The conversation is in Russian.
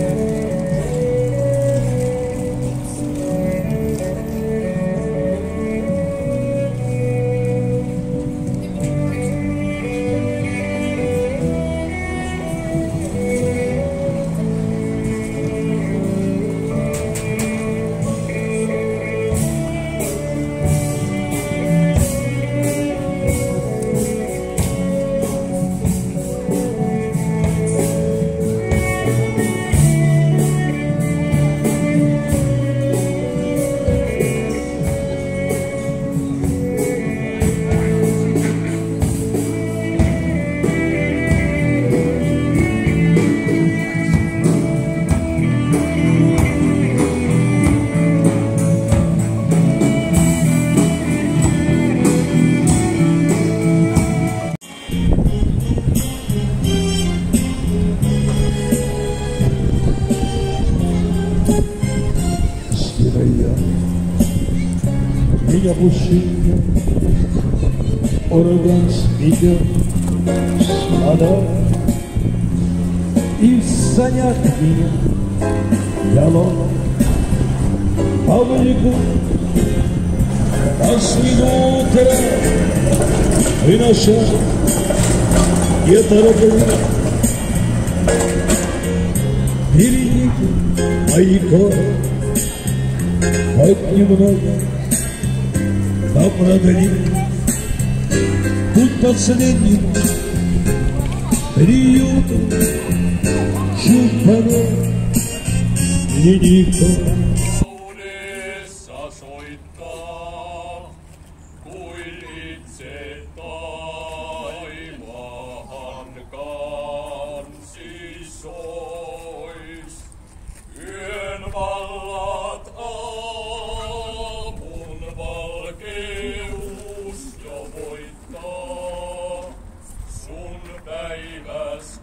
Yeah. Меня пустил орган спидет слона И санят меня галоном Повлекут нас минуты И наша не торопливо Берегите мои горы Хоть немного. Нам продали Путь последний. Приютом Чуть порой. И никто multa ibas